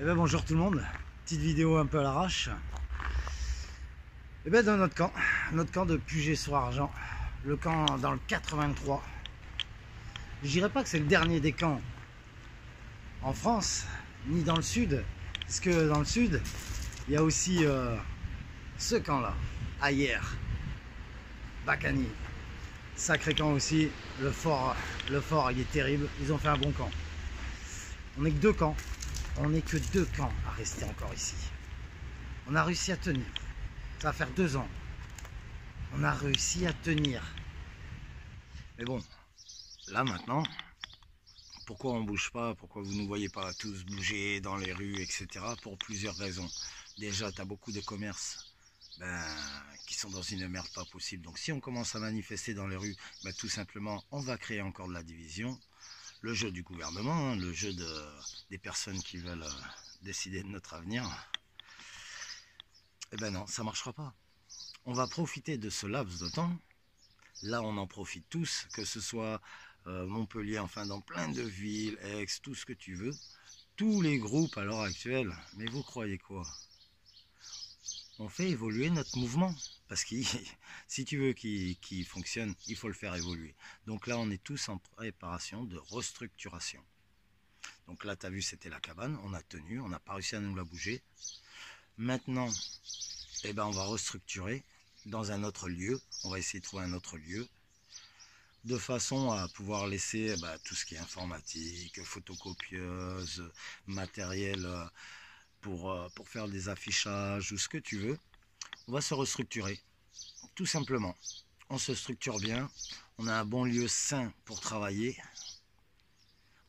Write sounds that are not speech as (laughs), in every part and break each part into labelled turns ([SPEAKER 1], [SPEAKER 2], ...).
[SPEAKER 1] Eh bien bonjour tout le monde, petite vidéo un peu à l'arrache. Eh bien dans notre camp, notre camp de Puget sur Argent, le camp dans le 83. Je dirais pas que c'est le dernier des camps en France, ni dans le sud, parce que dans le sud, il y a aussi euh, ce camp-là, Ayer, Bacani. Sacré camp aussi, le fort, le fort il est terrible, ils ont fait un bon camp. On n'est que deux camps, on n'est que deux camps à rester encore ici. On a réussi à tenir. Ça va faire deux ans. On a réussi à tenir. Mais bon, là maintenant, pourquoi on bouge pas? Pourquoi vous ne voyez pas tous bouger dans les rues, etc. Pour plusieurs raisons. Déjà, tu as beaucoup de commerces ben, qui sont dans une merde pas possible. Donc si on commence à manifester dans les rues, ben, tout simplement, on va créer encore de la division le jeu du gouvernement, hein, le jeu de, des personnes qui veulent euh, décider de notre avenir, eh ben non, ça marchera pas. On va profiter de ce laps de temps. Là, on en profite tous, que ce soit euh, Montpellier, enfin dans plein de villes, Aix, tout ce que tu veux. Tous les groupes à l'heure actuelle. Mais vous croyez quoi? On fait évoluer notre mouvement. Parce que (laughs) si tu veux qu'il fonctionne, il faut le faire évoluer. Donc là, on est tous en préparation de restructuration. Donc là, tu as vu, c'était la cabane. On a tenu, on n'a pas réussi à nous la bouger. Maintenant, eh ben, on va restructurer dans un autre lieu. On va essayer de trouver un autre lieu de façon à pouvoir laisser eh ben, tout ce qui est informatique, photocopieuse, matériel euh, pour, euh, pour faire des affichages ou ce que tu veux on va se restructurer. Tout simplement. On se structure bien. On a un bon lieu sain pour travailler.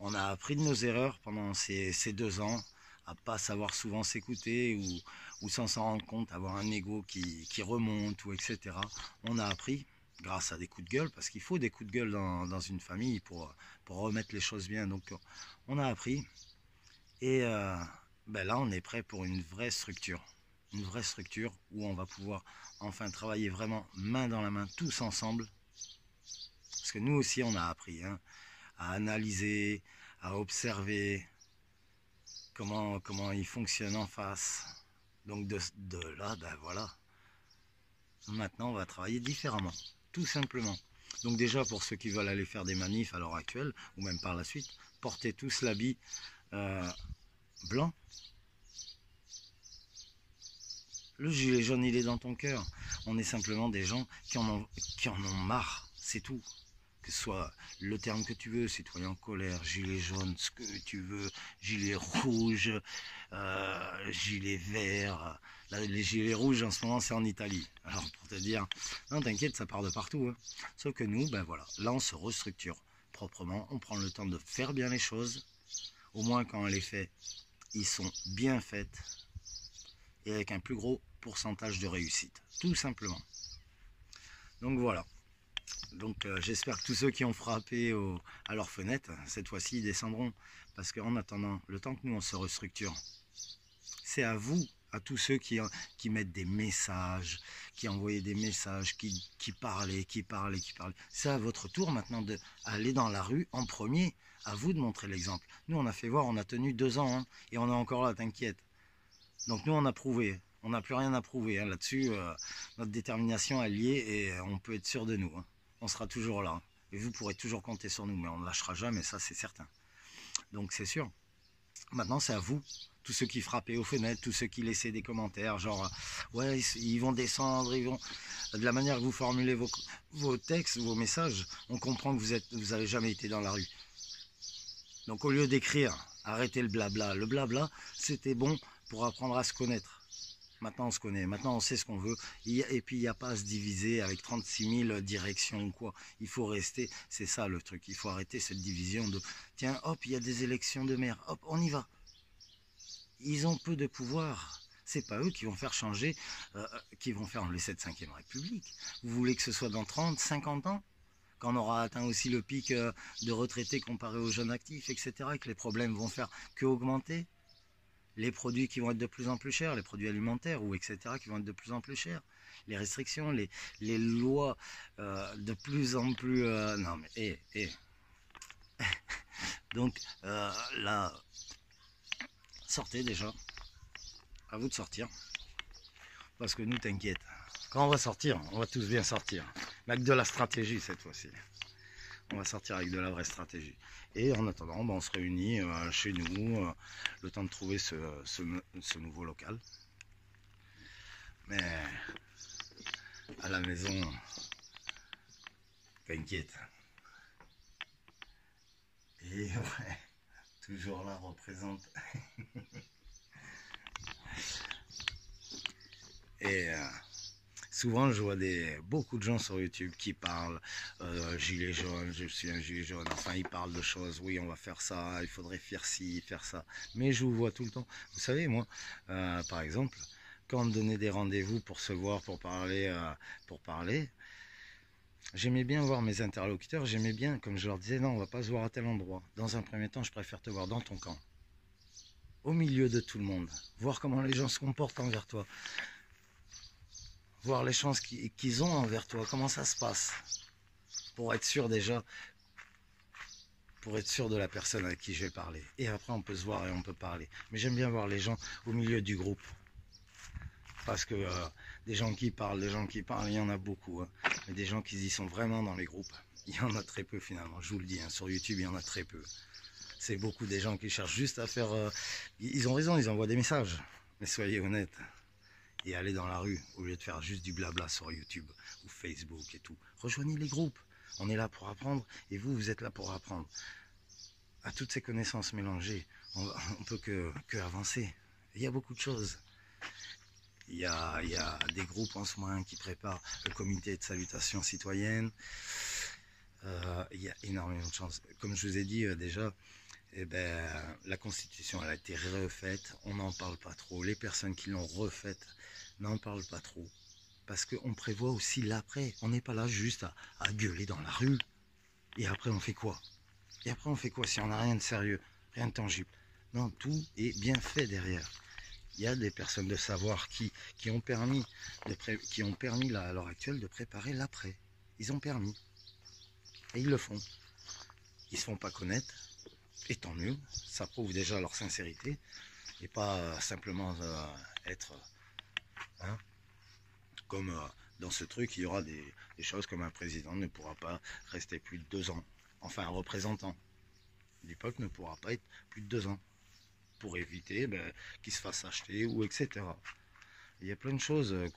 [SPEAKER 1] On a appris de nos erreurs pendant ces, deux ans, à pas savoir souvent s'écouter ou, ou sans s'en rendre compte, avoir un ego qui, remonte ou etc. On a appris grâce à des coups de gueule, parce qu'il faut des coups de gueule dans, une famille pour, pour remettre les choses bien. Donc on a appris. Et euh, ben là, on est prêt pour une vraie structure une vraie structure où on va pouvoir enfin travailler vraiment main dans la main tous ensemble. Parce que nous aussi on a appris hein, à analyser, à observer comment, comment il fonctionne en face. Donc de, de là, ben voilà. Maintenant on va travailler différemment, tout simplement. Donc déjà pour ceux qui veulent aller faire des manifs à l'heure actuelle, ou même par la suite, portez tous l'habit euh, blanc Le gilet jaune, il est dans ton cœur. On est simplement des gens qui en ont, qui en ont marre, c'est tout. Que ce soit le terme que tu veux, citoyen en colère, gilet jaune, ce que tu veux, gilet rouge, euh, gilet vert. les gilets rouges en ce moment c'est en Italie. Alors pour te dire, non t'inquiète, ça part de partout. Hein. Sauf que nous, ben voilà, là on se restructure proprement, on prend le temps de faire bien les choses. Au moins quand les faits, ils sont bien faits et avec un plus gros pourcentage de réussite, tout simplement. Donc voilà. Donc euh, j'espère que tous ceux qui ont frappé à leur fenêtre, cette fois-ci, descendront. Parce qu'en attendant, le temps que nous on se restructure, c'est à vous, à tous ceux qui, mettent des messages, qui envoyaient des messages, qui, qui parlaient, qui parlaient, qui parlaient. C'est à votre tour maintenant d'aller dans la rue en premier. À vous de montrer l'exemple. Nous on a fait voir, on a tenu deux ans hein, et on est encore là, t'inquiète. Donc nous on a prouvé, on n'a plus rien à prouver hein. là-dessus. Euh, notre détermination est liée et on peut être sûr de nous. Hein. On sera toujours là. Et vous pourrez toujours compter sur nous, mais on ne lâchera jamais, ça c'est certain. Donc c'est sûr. Maintenant c'est à vous, tous ceux qui frappaient aux fenêtres, tous ceux qui laissaient des commentaires, genre euh, ouais ils vont descendre, ils vont. De la manière que vous formulez vos, textes, vos messages, on comprend que vous êtes, vous jamais été dans la rue. Donc au lieu d'écrire, arrêtez le blabla. Le blabla, c'était bon pour apprendre à se connaître. Maintenant, on se connaît. Maintenant, on sait ce qu'on veut. Et puis, il n'y a pas à se diviser avec 36 000 directions ou quoi. Il faut rester. C'est ça le truc. Il faut arrêter cette division de tiens, hop, il y a des élections de maire. Hop, on y va. Ils ont peu de pouvoir. C'est pas eux qui vont faire changer, euh, qui vont faire enlever cette 5 République. Vous voulez que ce soit dans 30, 50 ans quand on aura atteint aussi le pic euh, de retraités comparé aux jeunes actifs, etc., et que les problèmes vont faire que augmenter? Les produits qui vont être de plus en plus chers, les produits alimentaires ou etc. qui vont être de plus en plus chers, les restrictions, les, lois euh, de plus en plus... Non mais, hé, hé. (laughs) Donc euh, là, sortez déjà. À vous de sortir. Parce que nous, t'inquiète. Quand on va sortir, on va tous bien sortir. Avec de la stratégie cette fois-ci. On va sortir avec de la vraie stratégie. Et en attendant, ben, on se réunit euh, chez nous, euh, le temps de trouver ce, ce nouveau local. Mais à la maison, t'inquiète. Et (laughs) ouais, toujours là représente. Et euh, souvent, je vois des, beaucoup de gens sur YouTube qui parlent euh, gilet jaune, je suis un gilet jaune. Enfin, ils parlent de choses. Oui, on va faire ça, il faudrait faire ci, faire ça. Mais je vous vois tout le temps. Vous savez, moi, euh, par exemple, quand on me donnait des rendez-vous pour se voir, pour parler, pour parler, J'aimais bien voir mes interlocuteurs, j'aimais bien, comme je leur disais, non, on va pas se voir à tel endroit. Dans un premier temps, je préfère te voir dans ton camp, au milieu de tout le monde, voir comment les gens se comportent envers toi, voir les chances qu'ils ont envers toi, comment ça se passe, pour être sûr déjà, pour être sûr de la personne à qui je vais parler. Et après, on peut se voir et on peut parler. Mais j'aime bien voir les gens au milieu du groupe. Parce que euh, des gens qui parlent, des gens qui parlent, il y en a beaucoup. Hein. Mais des gens qui y sont vraiment dans les groupes, il y en a très peu finalement. Je vous le dis, hein, sur YouTube, il y en a très peu. C'est beaucoup des gens qui cherchent juste à faire... Euh, ils ont raison, ils envoient des messages. Mais soyez honnêtes. Et allez dans la rue, au lieu de faire juste du blabla sur YouTube ou Facebook et tout. Rejoignez les groupes. On est là pour apprendre et vous, vous êtes là pour apprendre. À toutes ces connaissances mélangées, on, ne peut que, que avancer. Il y a beaucoup de choses. Il y, a, des groupes en ce moment qui préparent le comité de salutation citoyenne. Euh, il y a énormément de chances. Comme je vous ai dit euh, déjà, eh ben, la Constitution a été refaite. On n'en parle pas trop. Les personnes qui l'ont refaite n'en parlent pas trop. Parce qu'on prévoit aussi l'après. On n'est pas là juste à, à gueuler dans la rue. Et après, on fait quoi? Et après, on fait quoi si on n'a rien de sérieux, rien de tangible? Non, tout est bien fait derrière il y a des personnes de savoir qui, qui ont permis, de qui ont permis à l'heure actuelle de préparer l'après. Ils ont permis. Et ils le font. Ils ne se font pas connaître. Et tant mieux. Ça prouve déjà leur sincérité. Et pas simplement euh, être... Hein, comme euh, dans ce truc, il y aura des, des choses comme un président ne pourra pas rester plus de deux ans. Enfin, un représentant du peuple ne pourra pas être plus de deux ans pour éviter ben, qu'ils se fassent acheter ou etc. Il y a plein de choses euh,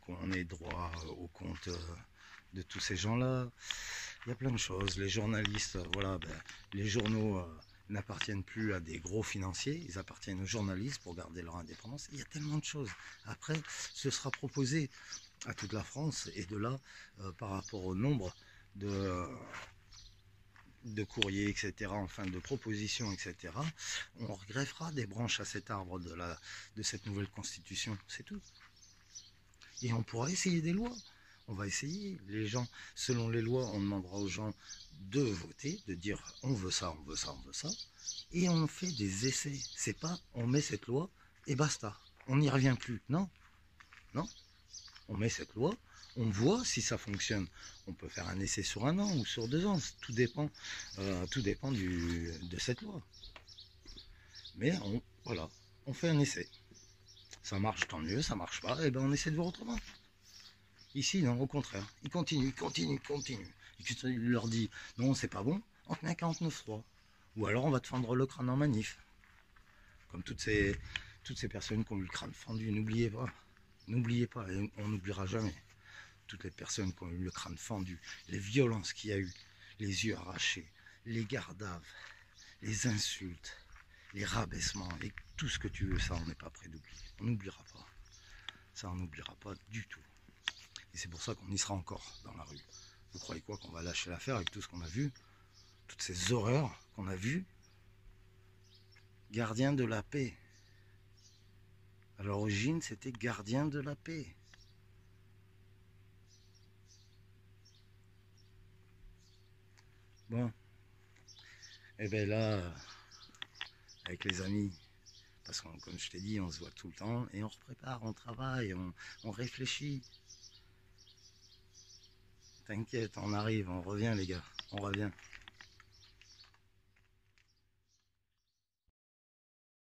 [SPEAKER 1] qu'on ait droit au compte euh, de tous ces gens-là. Il y a plein de choses. Les journalistes, euh, voilà, ben, les journaux n'appartiennent plus à des gros financiers, ils appartiennent aux journalistes pour garder leur indépendance. Il y a tellement de choses. Après, ce sera proposé à toute la France et de là, par rapport au nombre de, de courriers, etc., enfin de propositions, etc., on regreffera des branches à cet arbre de, la, de cette nouvelle constitution, c'est tout. Et on pourra essayer des lois. On va essayer. Les gens, selon les lois, on demandera aux gens de voter, de dire on veut ça, on veut ça, on veut ça. Et on fait des essais. C'est pas on met cette loi et basta. On n'y revient plus. Non. Non. On met cette loi, on voit si ça fonctionne. On peut faire un essai sur un an ou sur deux ans, tout dépend, euh, de cette loi. Mais voilà, on fait un essai. Ça marche, tant mieux, ça marche pas, et eh ben on essaie de voir autrement. Ici, non, au contraire, il continue, il continue, il continue. Et leur dis, non, c'est pas bon, on te met un 49.3. Ou alors on va te fendre le crâne en manif. Comme toutes ces, toutes ces personnes qui ont eu le crâne fendu, n'oubliez pas. N'oubliez pas, on n'oubliera jamais toutes les personnes qui ont eu le crâne fendu, les violences qu'il y a eu, les yeux arrachés, les gardaves, les insultes, les rabaissements et tout ce que tu veux, ça on n'est pas prêt d'oublier. On n'oubliera pas. Ça on n'oubliera pas du tout. Et c'est pour ça qu'on y sera encore dans la rue. Vous croyez quoi qu'on va lâcher l'affaire avec tout ce qu'on a vu? Toutes ces horreurs qu'on a vues? Gardien de la paix. À l'origine, c'était gardien de la paix. Bon. Et eh bien là, avec les amis, parce que comme je t'ai dit, on se voit tout le temps et on prépare, on travaille, on, on réfléchit. T'inquiète, on arrive, on revient les gars, on revient.